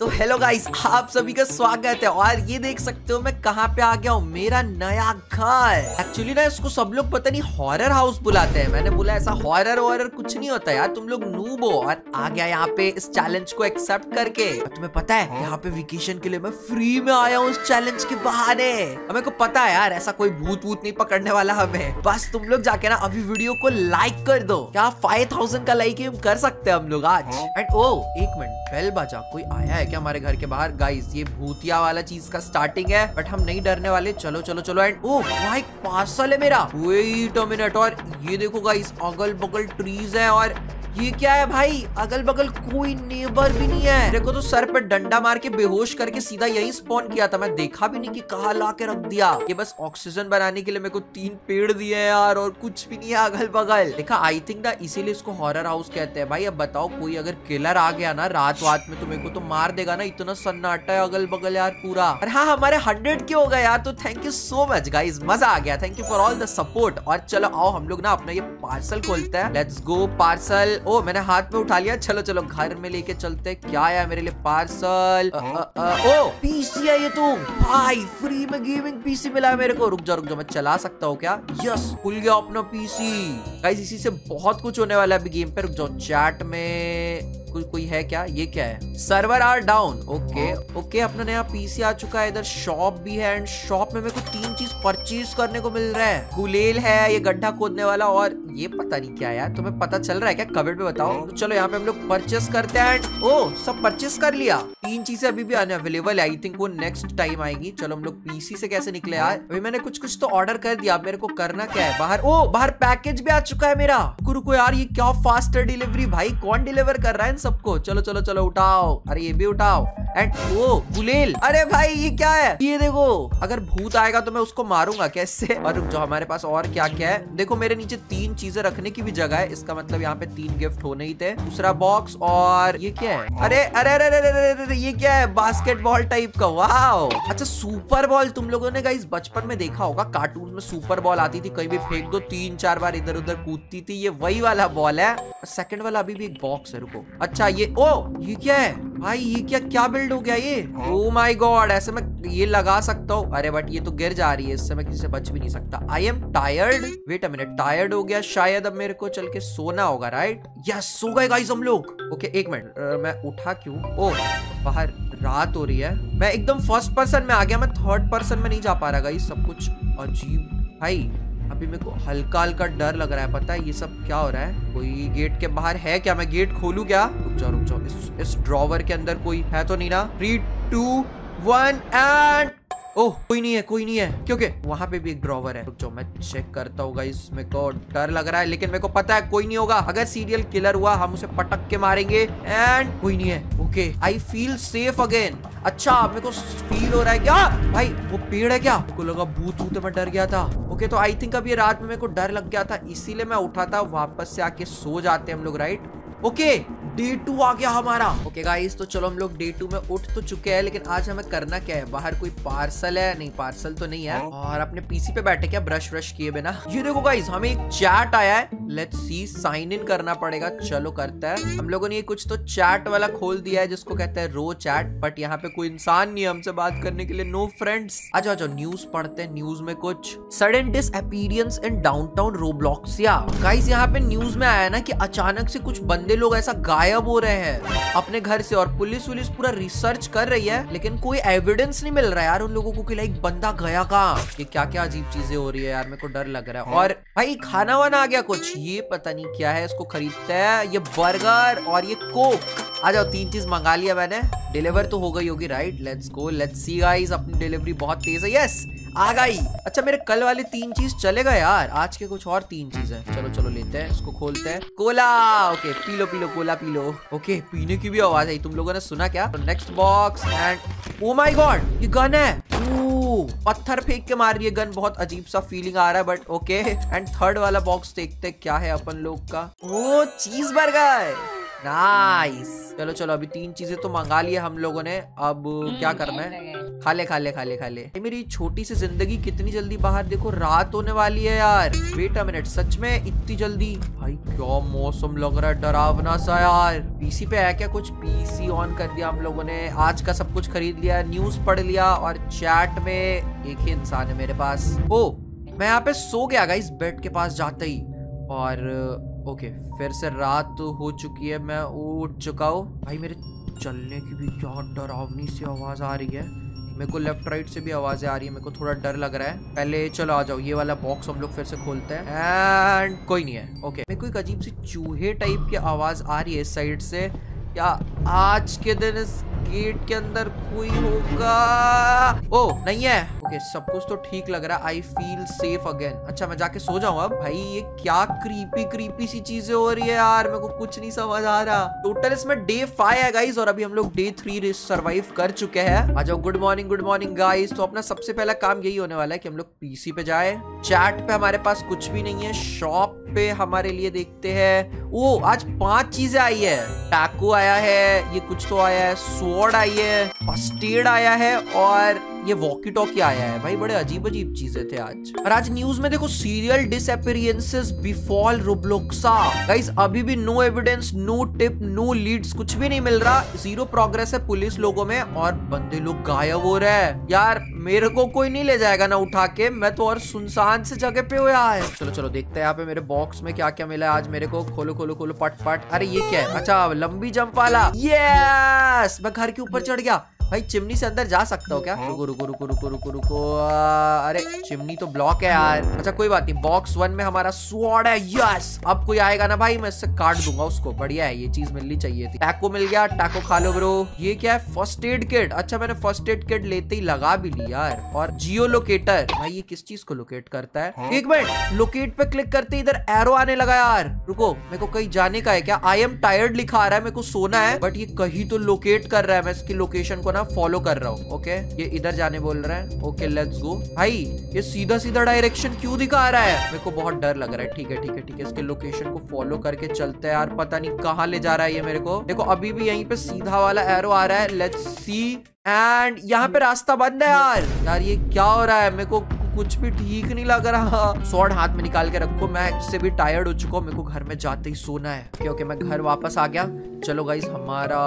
तो hello guys आप सभी का स्वागत है और ये देख सकते हो मैं कहाँ पे आ गया हूँ? मेरा नया घर। एक्चुअली ना, इसको सब लोग पता नहीं हॉरर हाउस बुलाते हैं। मैंने बोला, ऐसा हॉरर वॉरर कुछ नहीं होता यार, तुम लोग नूब हो। और आ गया यहाँ पे इस चैलेंज को एक्सेप्ट करके। तुम्हें पता है, यहाँ पे वेकेशन के लिए मैं फ्री में आया हूँ इस चैलेंज के बहाने। मेरे को पता है यार, ऐसा कोई भूत वूत नहीं पकड़ने वाला हमें। बस तुम लोग जाके ना अभी वीडियो को लाइक कर दो। क्या फाइव थाउज़ेंड का लाइक कर सकते हैं हम लोग आज? एंड ओ एक मिनट बेल बजा, कोई आया क्या हमारे घर के बाहर गाइस ये भूतिया वाला चीज़ का स्टार्टिंग है बट हम नहीं डरने वाले। चलो चलो चलो एंड ओ वहाँ एक पार्सल है मेरा। वेट अ मिनट और ये देखो गाइस अगल बगल ट्रीज है, और ये क्या है भाई? अगल बगल कोई नेबर भी नहीं है। देखो तो सर पे डंडा मार के बेहोश करके सीधा यही स्पॉन किया था। मैं देखा भी नहीं कि कहा ला के रख दिया। ये बस ऑक्सीजन बनाने के लिए मेरे को तीन पेड़ दिए हैं यार और कुछ भी नहीं है अगल बगल देखा आई थिंक ना इसीलिए इसको हॉरर हाउस कहते हैं। भाई, अब बताओ, कोई अगर किलर आ गया ना रात वात में तो मेरे को तो मार देगा ना। इतना सन्नाटा है अगल बगल यार पूरा। और हाँ हमारे हंड्रेड के हो गए यार तो thank you so much guys मज़ा आ गया। Thank you for all the support और चलो आओ, हम लोग ना अपना ये पार्सल खोलते हैं। लेट्स गो पार्सल ओ, मैंने हाथ में उठा लिया। चलो चलो, घर में लेके चलते क्या आया मेरे लिए पार्सल? ओ पीसी है ये तो। भाई फ्री में गेमिंग पीसी मिला मेरे को। रुक जा रुक जा, मैं चला सकता हूँ क्या? यस खुल गया अपना पीसी गाइस इसी से बहुत कुछ होने वाला है अभी गेम पे। रुक जाओ चैट में। कोई कोई है क्या? ये क्या है? Server are down okay okay अपना नया पीसी आ चुका है, इधर शॉप भी है एंड शॉप में मेरे को तीन चीज़ परचेज करने को मिल रहा है। गुलेल है, ये गड्ढा खोदने वाला, और ये पता नहीं क्या यार, तुम्हें पता चल रहा है क्या? कमेंट में बताओ। तो चलो, यहाँ पे हम लोग परचेस करते हैं एंड ओ, सब परचेस कर लिया। तीन चीज़ें अभी भी अवेलेबल है आई थिंक वो नेक्स्ट टाइम आएगी। चलो, हम लोग पीसी से कैसे निकले यार? अभी मैंने कुछ कुछ तो ऑर्डर कर दिया मेरे को करना क्या है? बाहर, ओ, बाहर पैकेज भी आ चुका है मेरा। रुको रुको यार, ये क्या फास्टर डिलीवरी भाई? कौन डिलीवर कर रहा है? सबको। चलो चलो चलो, उठाओ। अरे, ये भी उठाओ। एंड वो गुलेल। अरे भाई, ये क्या है? ये देखो, अगर भूत आएगा तो मैं उसको मारूँगा कैसे? और जो हमारे पास और क्या क्या है? देखो, मेरे नीचे तीन चीज़ें रखने की भी जगह है। इसका मतलब यहाँ पे तीन गिफ्ट होने ही थे। दूसरा बॉक्स और ये क्या है? अरे अरे अरे अरे अरे अरे ये क्या है? बास्केटबॉल टाइप का। वाह अच्छा सुपर बॉल तुम लोगों ने गाइस बचपन में देखा होगा कार्टून में सुपर बॉल आती थी, कहीं भी फेंक दो, तीन, चार बार इधर उधर कूदती थी। ये वही वाला बॉल है। सेकंड वाला अभी भी एक बॉक्स है, रुको। अच्छा ये ओ, ये क्या है? भाई, ये क्या क्या बिल्ड हो गया ये? ओ माय गॉड ऐसे मैं ये लगा सकता हूँ। अरे बट ये तो गिर जा रही है, इससे मैं किसी से बच भी नहीं सकता। I am tired wait a minute tired हो गया शायद अब मेरे को चल के सोना होगा राइट यस सो गए गाइस हम लोग। ओके एक मिनट मैं उठा क्यों? ओ बाहर रात हो रही है। मैं एकदम फ़र्स्ट पर्सन में आ गया, मैं थर्ड पर्सन में नहीं जा पा रहा गाइस सब कुछ अजीब। भाई अभी मेरे को हल्का हल्का डर लग रहा है पता है ये सब क्या हो रहा है? कोई गेट के बाहर है क्या? मैं गेट खोलू क्या? रुक जाओ रुक जाओ। इस, इस ड्रॉवर के अंदर कोई है तो नहीं ना? Three two one and oh, कोई नहीं है, कोई नहीं है। क्योंकि वहाँ पे भी एक ड्रॉवर है, जो मैं चेक करता हूँ इसमें को डर लग रहा है, लेकिन मेरे को पता है कोई नहीं होगा। अगर सीरियल किलर हुआ, हम उसे पटक के मारेंगे एंड कोई नहीं है। Okay I feel safe again अच्छा मेरे को फील हो रहा है क्या? भाई, वो पेड़ है क्या? को लगा भूत भूत मैं डर गया था। ओके तो आई थिंक अभी रात में मेरे को डर लग गया था, इसीलिए मैं उठा था, वापस से आके सो जाते हम लोग राइट ओके डे टू आ गया हमारा। ओके गाइस तो चलो हम लोग डे टू में उठ तो चुके हैं लेकिन आज हमें करना क्या है? बाहर कोई पार्सल है? नहीं पार्सल तो नहीं है। और अपने पीसी पे बैठे क्या ब्रश व्रश किए बिना? ये देखो गाइस हमें एक चैट आया है। लेट्स सी साइन इन करना पड़ेगा। चलो करता है। हम लोगों ने ये कुछ तो चैट वाला खोल दिया है जिसको कहते हैं रो चैट बट यहाँ पे कोई इंसान नहीं है हमसे बात करने के लिए। नो फ्रेंड्स अच्छा अच्छा न्यूज़ पढ़ते हैं न्यूज़ में कुछ। Sudden disappearance in downtown Robloxia guys यहाँ पे न्यूज़ में आया ना कि अचानक से कुछ बंदे लोग ऐसा गायब हो रहे हैं। अपने घर से और पुलिस वुलिस पूरा रिसर्च कर रही है, लेकिन कोई एविडेंस नहीं मिल रहा है यार उन लोगों को कि लाइक बंदा गया कहाँ? ये क्या क्या अजीब चीज़ें हो रही है यार, मेरे को डर लग रहा है। और भाई खाना वाना आ गया कुछ? ये पता नहीं क्या है, इसको खरीदते हैं। ये बर्गर और ये कोक आ जाओ, तीन चीज़ मंगा लिया मैंने। डिलीवर तो हो गई होगी right let's go let's see guys अपनी डिलीवरी बहुत तेज है। यस आ गई। अच्छा मेरे कल वाले तीन चीज़ चलेगा यार। आज के कुछ और तीन चीज़ है। चलो चलो, लेते हैं। इसको खोलते हैं। कोला! ओके पी लो पी लो कोला पी लो ओके, पीने की भी आवाज़ आई। तुम लोगों ने सुना क्या? Next box and oh my god ये गन है। पत्थर फेंक के मार रही है गन बहुत अजीब सा फीलिंग आ रहा है बट ओके एंड थर्ड वाला बॉक्स देखते क्या है अपन लोग का। ओ चीज़ बर्गर नाइस चलो चलो, अभी तीन चीज़ें तो मंगा लिए हम लोगों ने। अब क्या करना है? खा ले खा ले खा ले खा ले। मेरी छोटी सी ज़िंदगी कितनी जल्दी बाहर देखो, रात होने वाली है यार। वेट अ मिनट, सच में इतनी जल्दी? भाई, क्या मौसम लग रहा है? डरावना सा यार। पीसी पे है क्या कुछ? पीसी ऑन कर दिया हम लोगों ने। आज का सब कुछ खरीद लिया न्यूज़ पढ़ लिया और चैट में एक ही इंसान है मेरे पास। ओ, मैं यहाँ पे सो गया इस बेड के पास जाते ही। और ओके फिर से रात हो चुकी है, मैं उठ चुका हूँ। भाई, मेरे चलने की भी क्या डरावनी सी आवाज़ आ रही है। मेरे को लेफ़्ट राइट से भी आवाज़ें आ रही है, मेरे को थोड़ा डर लग रहा है। पहले चलो आ जाओ, ये वाला बॉक्स हम लोग फिर से खोलते हैं। एंड कोई नहीं है। ओके मेरे को एक अजीब सी चूहे टाइप की आवाज़ आ रही है इस साइड से। क्या आज के दिन इस गेट के अंदर कोई होगा? ओ, नहीं है। ओके सब कुछ तो ठीक लग रहा है। आई फील सेफ़ अगेन अच्छा मैं जाके सो जाऊँ अब। भाई, ये क्या क्रीपी क्रीपी सी चीज़ें हो रही है यार। मेरे को कुछ नहीं समझ आ रहा। टोटल इसमें डे फाइव है गाइस और अभी हम लोग डे थ्री सर्वाइव कर चुके हैं। आ जाओ good morning good morning guys तो अपना सबसे पहला काम यही होने वाला है कि हम लोग पीसी पे जाए। चैट पे हमारे पास कुछ भी नहीं है। शॉप पे हमारे लिए देखते हैं। ओ, आज पाँच चीज़ें आई है। टाको आया है, ये कुछ तो आया है। स्वॉर्ड आई है। फ़र्स्ट एड आया है और ये वॉकी टॉकी आया है भाई, बड़े अजीब अजीब चीज़ें थे आज। और आज न्यूज़ में देखो सीरियल डिसअपेरियंसेस बिफॉल रुबलोक्सा गाइस अभी भी no evidence no tip no leads कुछ भी नहीं मिल रहा। ज़ीरो प्रोग्रेस है पुलिस लोगों में और बंदे लोग गायब हो रहे हैं। यार, मेरे को कोई नहीं ले जाएगा ना उठा के। मैं तो और सुनसान से जगह पे हो यार। चलो चलो, देखते हैं यहाँ पे मेरे बॉक्स में क्या क्या मिला है आज मेरे को। खोलो खोलो खोलो पट पट अरे, ये क्या है? अच्छा लंबी जंप वाला। यस मैं घर के ऊपर चढ़ गया। भाई चिमनी से अंदर जा सकता हो क्या? रुको रुको रुको रुको रुको रुको। अरे चिमनी तो ब्लॉक है यार। अच्छा कोई बात नहीं। बॉक्स वन में हमारा स्वॉर्ड है। यस अब कोई आएगा ना भाई मैं इससे काट दूँगा उसको। बढ़िया है ये चीज़ मिलनी चाहिए थी। टैको मिल गया। टैको खा लो ब्रो ये क्या है? फ़र्स्ट एड किट अच्छा मैंने फ़र्स्ट एड किट लेते ही लगा भी ली यार। और जियो लोकेटर भाई ये किस चीज़ को लोकेट करता है? हाँ। एक मिनट लोकेट पे क्लिक करते इधर एरो आने लगा यार। रुको मेरे को कहीं जाने का है क्या? आई एम टायर्ड लिखा आ रहा है मेरे को सोना है। बट ये कहीं तो लोकेट कर रहा है। मैं इसकी लोकेशन को ना फॉलो कर रहा हूँ ओके ये इधर जाने बोल रहा है ओके लेट्स गो भाई, ये सीधा सीधा डायरेक्शन क्यों दिखा रहा है? मेरे को बहुत डर लग रहा है, ठीक है ठीक है ठीक है, इसके लोकेशन को फॉलो करके चलते हैं यार, पता नहीं कहाँ ले जा रहा है ये मेरे को. देखो, अभी भी यहीं पे सीधा वाला एरो आ रहा है लेट्स सी एंड यहाँ पे रास्ता बंद है यार. यार, ये क्या हो रहा है? मेरे को कुछ भी ठीक नहीं लग रहा। स्वॉर्ड हाथ में निकाल के रखो। मैं इससे भी टायर्ड हो चुका हूँ। मेरे को घर में जाते ही सोना है। क्योंकि मैं घर वापस आ गया। चलो गाइस हमारा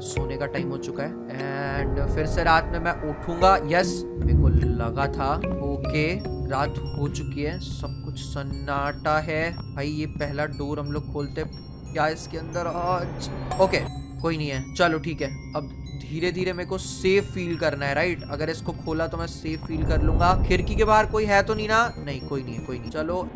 सोने का टाइम हो चुका है। एंड फिर से रात में मैं उठूँगा। यस मेरे को लगा था। ओके, रात हो चुकी है। सब कुछ सन्नाटा है। भाई, ये पहला डोर हम लोग खोलते क्या इसके अंदर आज ओके, कोई नहीं है। चलो, ठीक है। अब धीरे धीरे मेरे को सेफ़ फील करना है राइट अगर इसको खोला तो मैं सेफ़ फील कर लूँगा। खिड़की के बाहर कोई है तो नहीं ना नहीं, कोई नहीं है, कोई नहीं। चलो।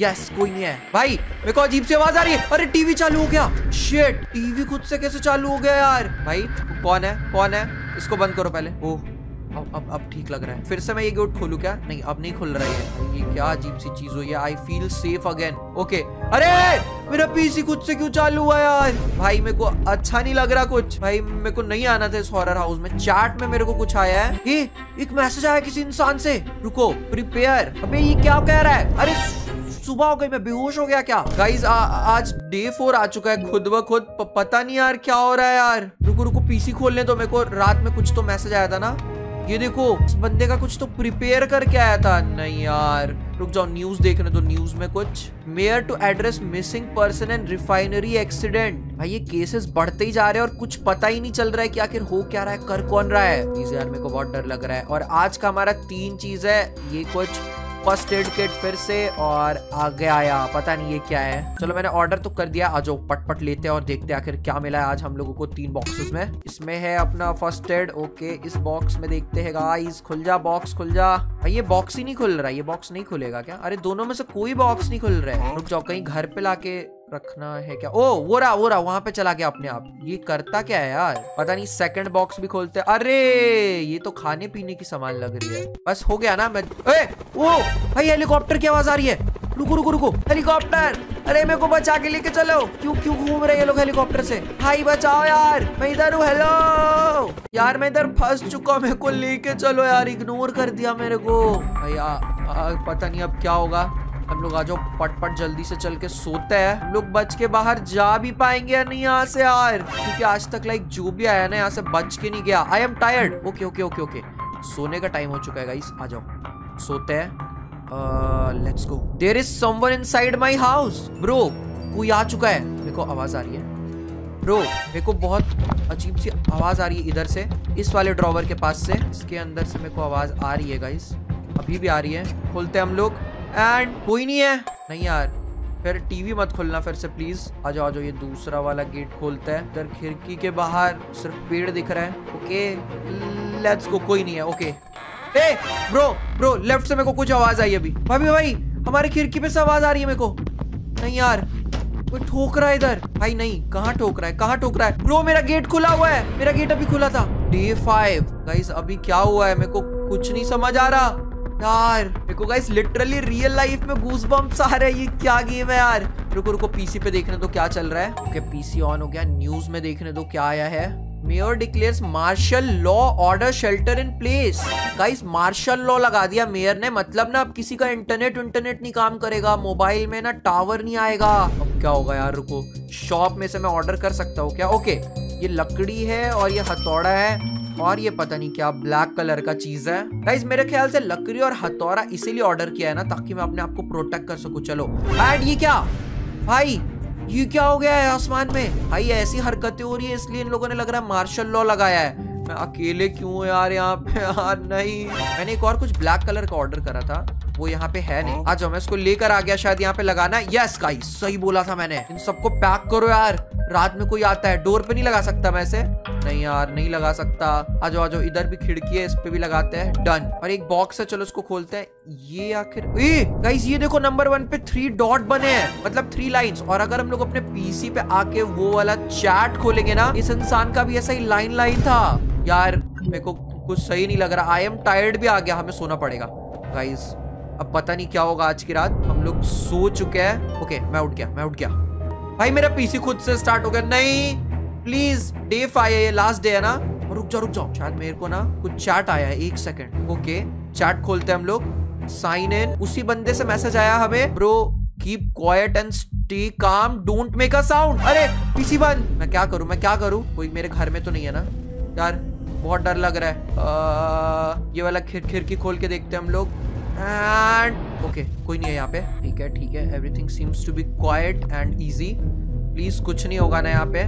यस कोई नहीं है। भाई, मेरे को अजीब सी आवाज़ आ रही है। अरे टीवी चालू हो गया। शेट टीवी खुद से कैसे चालू हो गया यार? भाई कौन है? कौन है? इसको बंद करो पहले। ओह। अब अब अब ठीक लग रहा है। फिर से मैं ये गेट खोलू क्या? नहीं, अब नहीं खुल रहा है ये। क्या अजीब सी चीज़ हुई है? I feel safe again okay अरे, मेरा पीसी खुद से क्यों चालू हुआ यार? भाई, मेरे को अच्छा नहीं लग रहा कुछ। भाई, मेरे को नहीं आना था इस हॉरर हाउस में। चैट में मेरे को कुछ आया है। ये, एक मैसेज आया किसी इंसान से। रुको प्रिपेयर अबे, ये क्या कह रहा है? अरे, सुबह हो गई, मैं बेहोश हो गया क्या? गाइज़ आज डे फोर आ चुका है। खुद ब खुद पता नहीं यार क्या हो रहा है यार। रुको रुको पीसी खोलने तो मेरे को रात में कुछ तो मैसेज आया था ना? ये देखो, इस बंदे का कुछ तो प्रिपेयर करके आया था। नहीं यार, रुक जाओ न्यूज़ देखने तो न्यूज़ में कुछ। Mayor to address missing person and refinery accident भाई, ये केसेस बढ़ते ही जा रहे हैं और कुछ पता ही नहीं चल रहा है कि आखिर हो क्या रहा है, कर कौन रहा है। यार, मेरे को बहुत डर लग रहा है। और आज का हमारा तीन चीज़ है, ये कुछ फ़र्स्ट एड किट फिर से और आगे आया। पता नहीं ये क्या है। चलो मैंने ऑर्डर तो कर दिया। आज पटपट पट लेते हैं और देखते हैं आखिर क्या मिला है आज हम लोगों को तीन बॉक्सेस में। इसमें है अपना फ़र्स्ट एड ओके इस बॉक्स में देखते हैं गाइस खुल जा बॉक्स खुल जा। भाई, ये बॉक्स ही नहीं खुल रहा। ये बॉक्स नहीं खुलेगा क्या? अरे, दोनों में से कोई बॉक्स नहीं खुल रहा है। रुक जाओ, कहीं घर पे लाके रखना है क्या? ओ वो रहा वो रहा वहाँ पे चला गया अपने आप। ये करता क्या है यार? पता नहीं सेकंड बॉक्स भी खोलते अरे ये तो खाने पीने की सामान लग रही है। बस हो गया ना मैं ए, ओ भाई हेलीकॉप्टर की आवाज़ आ रही है। रुको रुको रुको। हेलीकॉप्टर अरे मेरे को बचा के लेके चलो। क्यों क्यों घूम रहे हैं लोग हेलीकॉप्टर से? भाई बचाओ यार। मैं इधर हूँ हेलो यार मैं इधर फंस चुका मेरे को लेके चलो यार। इग्नोर कर दिया मेरे को। भैया पता नहीं अब क्या होगा। हम लोग आ जाओ पट पट जल्दी से चल के सोते हैं। हम लोग बच के बाहर जा भी पाएँगे या नहीं यहाँ से यार? क्योंकि आज तक लाइक जो भी आया ना, यहाँ से बच के नहीं गया। I am tired okay okay okay okay सोने का टाइम हो चुका है गाइस आ जाओ। सोते हैं। Let's go there is someone inside my house bro कोई आ चुका है? मेरे को आवाज़ आ रही है। ब्रो मेरे को बहुत अजीब सी आवाज़ आ रही है इधर से, इस वाले ड्रॉवर के पास से। इसके अंदर से मेरे को आवाज़ आ रही है गाइस अभी भी आ रही है। खोलते हैं हम लोग। एंड कोई नहीं है। नहीं यार, फिर टीवी मत खोलना फिर से प्लीज़ आ जाओ आ जाओ, ये दूसरा वाला गेट खोलता है। इधर खिड़की के बाहर सिर्फ़ पेड़ दिख रहा है। ओके लेट्स गो कोई नहीं है। ओके ए ब्रो ब्रो लेफ़्ट से मेरे को कुछ आवाज़ आई अभी। भाभी, भाई, हमारे खिड़की पे से आवाज़ आ रही है मेरे को। नहीं यार, कोई ठोक रहा है इधर। भाई, नहीं, कहाँ ठोक रहा है? कहाँ ठोक रहा है? ब्रो मेरा गेट खुला हुआ है। मेरा गेट अभी खुला था। डे फाइव गाइस अभी क्या हुआ है? मेरे को कुछ नहीं समझ आ रहा। यार को गाइस लिटरली रियल लाइफ में गूस बम्प्स आ रहे हैं। ये क्या गेम है यार? रुको रुको पीसी पे देखने दो क्या चल रहा है। ओके पीसी ऑन हो गया। न्यूज़ में देखने दो क्या आया है। Mayor declares martial law order shelter in place guys martial law लगा दिया मेयर ने। मतलब ना, अब किसी का इंटरनेट इंटरनेट नहीं काम करेगा। मोबाइल में ना टावर नहीं आएगा। अब क्या होगा यार? रुको शॉप में से मैं ऑर्डर कर सकता हूँ क्या? ओके ये लकड़ी है और ये हथौड़ा है। और ये पता नहीं क्या ब्लैक कलर का चीज़ है। गाइस मेरे ख्याल से लकड़ी और हथौड़ा इसीलिए ऑर्डर किया है ना, ताकि मैं अपने आप को प्रोटेक्ट कर सकूँ। चलो। एंड ये क्या? भाई, ये क्या हो गया है आसमान में? भाई, ऐसी हरकतें हो रही है, इसलिए इन लोगों ने लग रहा है मार्शल लॉ लगाया है। मैं अकेले क्यों यार यहाँ पे? यार, नहीं। मैंने एक और कुछ ब्लैक कलर का ऑर्डर करा था। वो यहाँ पे है नहीं। आ जाओ मैं इसको लेकर आ गया शायद यहाँ पे लगाना यस गाइस सही बोला था मैंने। इन सबको पैक करो यार। रात में कोई आता है डोर पे नहीं लगा सकता मैं इसे। नहीं यार नहीं लगा सकता। आ जाओ आ जाओ इधर भी खिड़की है इस पे भी लगाते हैं। डन और एक बॉक्स है चलो इसको खोलते हैं। ये आखिर गाइस ये देखो नंबर वन पे थ्री डॉट बने हैं। मतलब थ्री लाइंस और अगर हम लोग अपने पीसी पे आके वो वाला चैट खोलेंगे ना इस इंसान का भी ऐसा ही लाइन लाइन था। यार मेरे को कुछ सही नहीं लग रहा। आई एम टायर्ड भी आ गया। हमें सोना पड़ेगा। गाइस अब पता नहीं क्या होगा आज की रात। हम लोग सो चुके हैं। ओके मैं उठ गया मैं उठ गया। भाई मेरा पीसी खुद से स्टार्ट हो गया। नहीं प्लीज़ डे फाइव है ये लास्ट डे है ना। रुक जाओ रुक जाओ। शायद मेरे को ना कुछ चैट आया है एक सेकंड ओके चैट खोलते हैं हम लोग। साइन इन उसी बंदे से मैसेज आया हमें। Bro keep quiet and stay calm don't make a sound अरे पीसी बंद। मैं क्या करूँ मैं क्या करूँ? कोई मेरे घर में तो नहीं है ना? यार बहुत डर लग रहा है। आ, ये वाला खिड़ खिड़की खोल के देखते हैं हम लोग। एंड ओके कोई नहीं है यहाँ पे। ठीक है ठीक है। Everything seems to be quiet and easy please कुछ नहीं होगा ना यहाँ पे।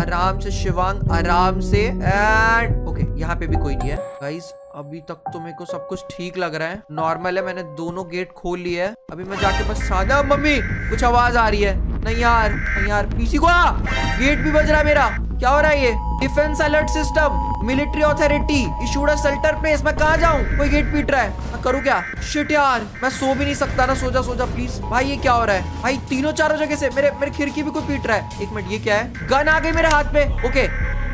आराम से, शिवांग, आराम से। एंड ओके यहाँ पे भी कोई नहीं है। गाइस अभी तक तो मेरे को सब कुछ ठीक लग रहा है। नॉर्मल है, मैंने दोनों गेट खोल लिए। है अभी मैं जाके बस सादा मम्मी, कुछ आवाज़ आ रही है। नहीं यार नहीं यार, पीसी को आ गेट भी बज रहा है मेरा। क्या हो रहा है ये? Defence alert system military authority issued shelter place मैं कहा जाऊँ? कोई गेट पीट रहा है। मैं करूँ क्या? शिट यार, मैं सो भी नहीं सकता ना। सोचा सोचा प्लीज़ भाई, ये क्या हो रहा है? भाई, तीनों चारों जगह से मेरे मेरे खिड़की भी कोई पीट रहा है। एक मिनट, ये क्या है? गन आ गई मेरे हाथ में। ओके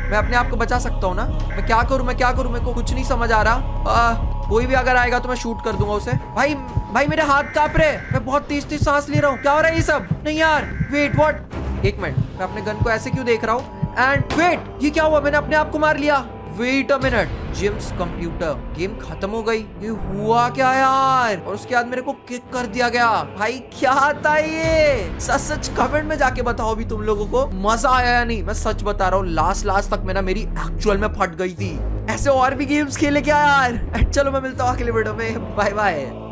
मैं अपने आप को बचा सकता हूँ ना? मैं क्या करूँ, मैं क्या करूँ? मेरे को कुछ नहीं समझ आ रहा। कोई भी अगर आएगा तो मैं शूट कर दूँगा उसे। भाई भाई मेरे हाथ काप रहे मैं बहुत तेज तेज सांस ले रहा हूँ। क्या हो रहा है ये सब? नहीं यार वेट वॉट एक मिनट, मैं अपने गन को ऐसे क्यों देख रहा हूँ? एंड वेट ये क्या हुआ? मैंने अपने आप को मार लिया। Wait a minute Jim's computer game खत्म हो गई। ये हुआ क्या यार? और उसके बाद मेरे को किक कर दिया गया। भाई, क्या है ये? सच सच कमेंट में जाके बताओ भी तुम लोगों को। मज़ा आया या नहीं? मैं सच बता रहा हूँ लास्ट लास्ट तक मेरा मेरी एक्चुअल में फट गई थी। ऐसे और भी गेम्स खेले क्या यार? चलो मैं मिलता हूँ अगले वीडियो में। Bye bye